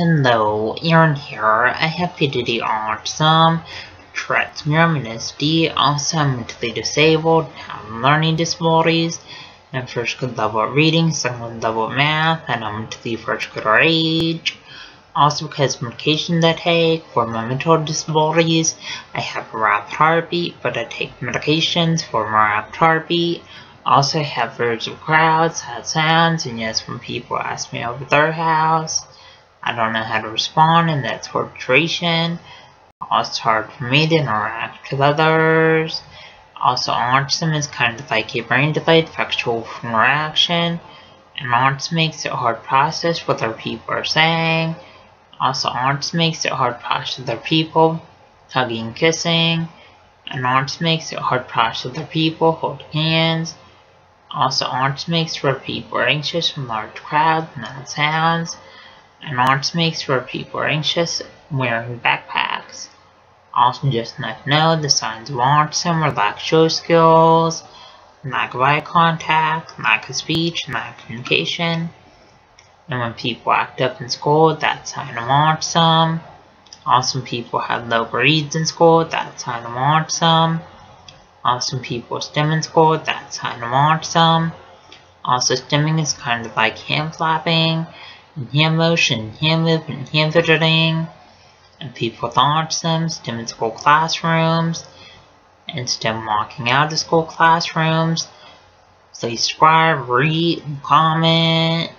Hello, Aaron here. I have PDD Autism, Tourette's Neurominity, also I'm mentally disabled, have learning disabilities, I'm first grade level reading, second level at math, and I'm mentally first grade age. Also because medication that I take for my mental disabilities, I have a rapid heartbeat, but I take medications for my rapid heartbeat. Also I have fears of crowds, sad sounds, and yes, when people ask me over their house. I don't know how to respond in that situation. Also, it's hard for me to interact with others. Also, autism is kind of like a brain delayed factual interaction, and autism makes it hard to process what other people are saying. Also, autism makes it hard to process other people hugging kissing, and autism makes it hard to process other people holding hands. Also, autism makes for people are anxious from large crowds and loud sounds and autism makes where people are anxious wearing backpacks. Also just not know the signs of autism are lack show skills, lack of eye contact, lack of speech, lack of communication. And when people act up in school, that's sign of autism. Also people have low grades in school, that's sign of autism. Also people stim in school, that's sign of autism. Also stimming is kind of like hand flapping hand motion, hand movement, hand fidgeting, and people with autism, stim in school classrooms, and stim walking out of school classrooms. Subscribe, read, and comment.